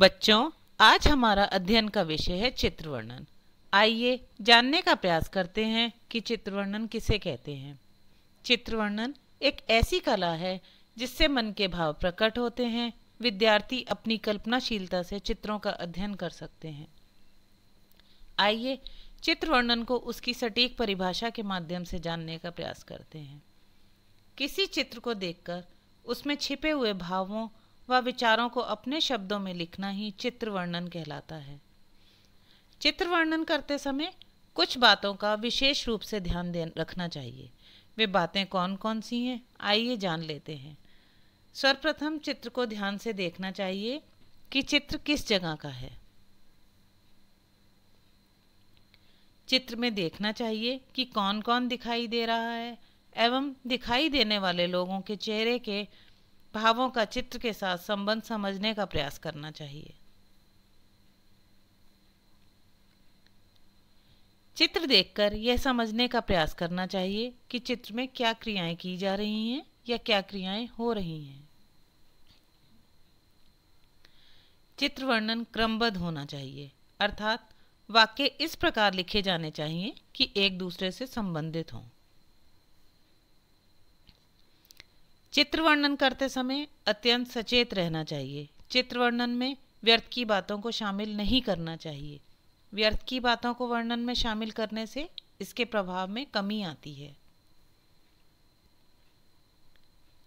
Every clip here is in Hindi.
बच्चों, आज हमारा अध्ययन का विषय है चित्र वर्णन आइए जानने का प्रयास करते हैं कि चित्र वर्णन किसे कहते हैं। चित्र वर्णन एक ऐसी कला है जिससे मन के भाव प्रकट होते हैं, विद्यार्थी अपनी कल्पनाशीलता से चित्रों का अध्ययन कर सकते हैं। आइए चित्र वर्णन को उसकी सटीक परिभाषा के माध्यम से जानने का प्रयास करते हैं। किसी चित्र को देखकर उसमें छिपे हुए भावों व विचारों को अपने शब्दों में लिखना ही चित्र वर्णन कहलाता है। चित्र वर्णन करते समय कुछ बातों का विशेष रूप से ध्यान दे, रखना चाहिए। वे बातें कौन कौन सी हैं, आइए जान लेते हैं। सर्वप्रथम चित्र को ध्यान से देखना चाहिए कि चित्र किस जगह का है। चित्र में देखना चाहिए कि कौन कौन दिखाई दे रहा है, एवं दिखाई देने वाले लोगों के चेहरे के भावों का चित्र के साथ संबंध समझने का प्रयास करना चाहिए। चित्र देखकर यह समझने का प्रयास करना चाहिए कि चित्र में क्या क्रियाएँ की जा रही हैं या क्या क्रियाएँ हो रही हैं। चित्र वर्णन क्रमबद्ध होना चाहिए, अर्थात वाक्य इस प्रकार लिखे जाने चाहिए कि एक दूसरे से संबंधित हों। चित्र वर्णन करते समय अत्यंत सचेत रहना चाहिए। चित्र वर्णन में व्यर्थ की बातों को शामिल नहीं करना चाहिए। व्यर्थ की बातों को वर्णन में शामिल करने से इसके प्रभाव में कमी आती है।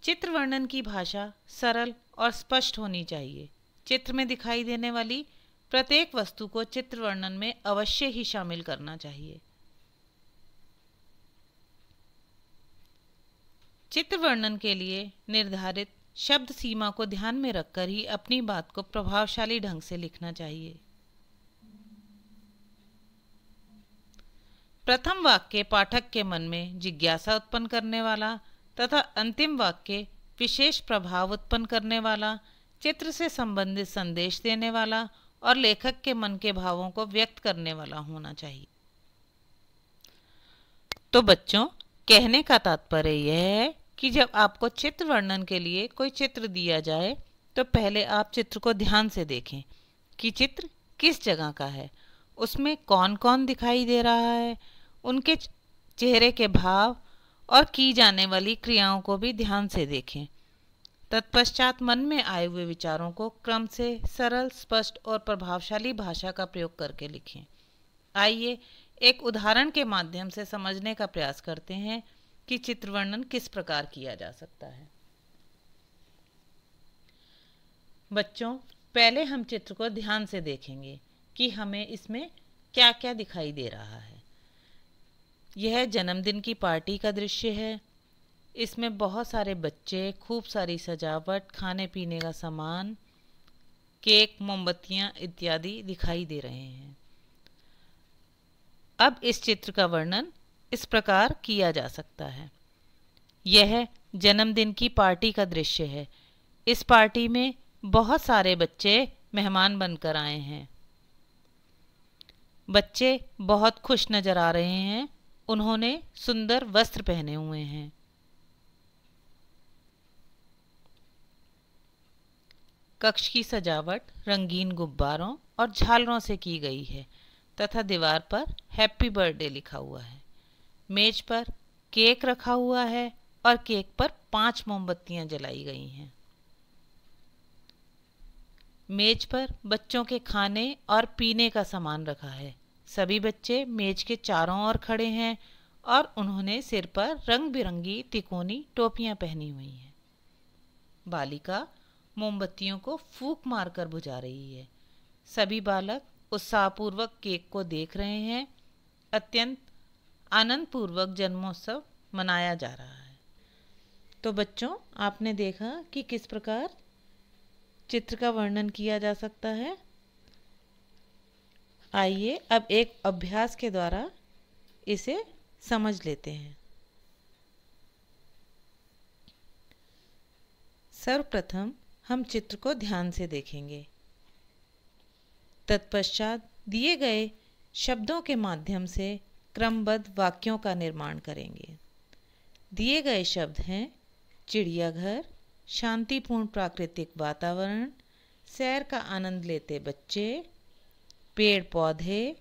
चित्र वर्णन की भाषा सरल और स्पष्ट होनी चाहिए। चित्र में दिखाई देने वाली प्रत्येक वस्तु को चित्र वर्णन में अवश्य ही शामिल करना चाहिए। चित्र वर्णन के लिए निर्धारित शब्द सीमा को ध्यान में रखकर ही अपनी बात को प्रभावशाली ढंग से लिखना चाहिए। प्रथम वाक्य पाठक के मन में जिज्ञासा उत्पन्न करने वाला तथा अंतिम वाक्य विशेष प्रभाव उत्पन्न करने वाला, चित्र से संबंधित संदेश देने वाला और लेखक के मन के भावों को व्यक्त करने वाला होना चाहिए। तो बच्चों, कहने का तात्पर्य यह है कि जब आपको चित्र वर्णन के लिए कोई चित्र दिया जाए तो पहले आप चित्र को ध्यान से देखें कि चित्र किस जगह का है। उसमें कौन कौन दिखाई दे रहा है, उनके चेहरे के भाव और की जाने वाली क्रियाओं को भी ध्यान से देखें। तत्पश्चात मन में आए हुए विचारों को क्रम से सरल, स्पष्ट और प्रभावशाली भाषा का प्रयोग करके लिखें। आइए एक उदाहरण के माध्यम से समझने का प्रयास करते हैं। कि चित्र वर्णन किस प्रकार किया जा सकता है? बच्चों, पहले हम चित्र को ध्यान से देखेंगे कि हमें इसमें क्या क्या दिखाई दे रहा है। यह जन्मदिन की पार्टी का दृश्य है। इसमें बहुत सारे बच्चे, खूब सारी सजावट खाने पीने का सामान, केक, मोमबत्तियाँ इत्यादि दिखाई दे रहे हैं। अब इस चित्र का वर्णन इस प्रकार किया जा सकता है। यह जन्मदिन की पार्टी का दृश्य है। इस पार्टी में बहुत सारे बच्चे मेहमान बनकर आए हैं। बच्चे बहुत खुश नज़र आ रहे हैं। उन्होंने सुंदर वस्त्र पहने हुए हैं। कक्ष की सजावट रंगीन गुब्बारों और झालरों से की गई है तथा दीवार पर हैप्पी बर्थडे लिखा हुआ है। मेज पर केक रखा हुआ है और केक पर पाँच मोमबत्तियाँ जलाई गई हैं। मेज पर बच्चों के खाने और पीने का सामान रखा है। सभी बच्चे मेज के चारों ओर खड़े हैं और उन्होंने सिर पर रंग बिरंगी तिकोनी टोपियाँ पहनी हुई हैं। बालिका मोमबत्तियों को फूक मारकर बुझा रही है। सभी बालक उत्साहपूर्वक केक को देख रहे हैं। अत्यंत आनंद पूर्वक जन्मोत्सव मनाया जा रहा है। तो बच्चों, आपने देखा कि किस प्रकार चित्र का वर्णन किया जा सकता है? आइए अब एक अभ्यास के द्वारा इसे समझ लेते हैं। सर्वप्रथम हम चित्र को ध्यान से देखेंगे। तत्पश्चात दिए गए शब्दों के माध्यम से क्रमबद्ध वाक्यों का निर्माण करेंगे। दिए गए शब्द हैं, चिड़ियाघर, शांतिपूर्ण प्राकृतिक वातावरण, सैर का आनंद लेते बच्चे पेड़ पौधे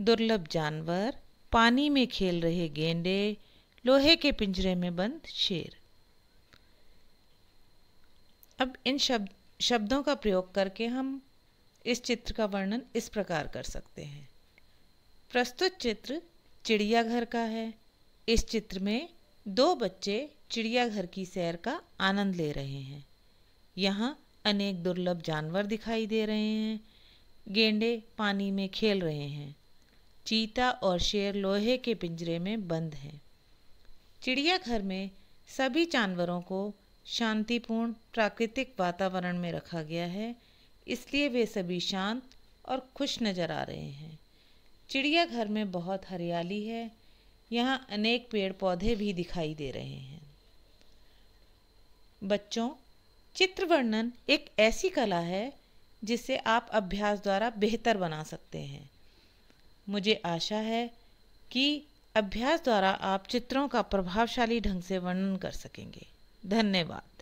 दुर्लभ जानवर, पानी में खेल रहे गेंडे, लोहे के पिंजरे में बंद शेर। अब इन शब्द, शब्दों का प्रयोग करके हम इस चित्र का वर्णन इस प्रकार कर सकते हैं। प्रस्तुत चित्र चिड़ियाघर का है। इस चित्र में दो बच्चे चिड़ियाघर की सैर का आनंद ले रहे हैं। यहाँ अनेक दुर्लभ जानवर दिखाई दे रहे हैं। गेंडे पानी में खेल रहे हैं। चीता और शेर लोहे के पिंजरे में बंद हैं। चिड़ियाघर में सभी जानवरों को शांतिपूर्ण, प्राकृतिक वातावरण में रखा गया है। इसलिए वे सभी शांत और खुश नज़र आ रहे हैं। चिड़ियाघर में बहुत हरियाली है। यहाँ अनेक पेड़ पौधे भी दिखाई दे रहे हैं। बच्चों चित्र वर्णन एक ऐसी कला है जिसे आप अभ्यास द्वारा बेहतर बना सकते हैं। मुझे आशा है कि अभ्यास द्वारा आप चित्रों का प्रभावशाली ढंग से वर्णन कर सकेंगे। धन्यवाद।